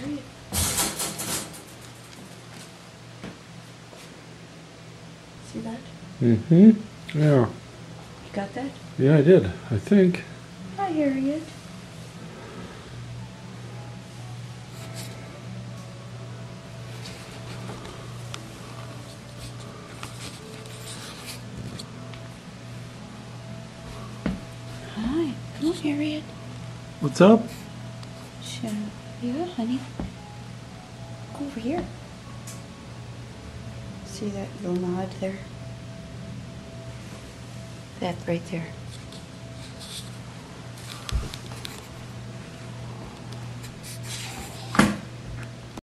See that? Mm-hmm. Yeah. You got that? Yeah, I did. I think. Hi, Harriet. Hi. On, Harriet. What's up? Yeah, honey. Go over here. See that little nod there? That right there.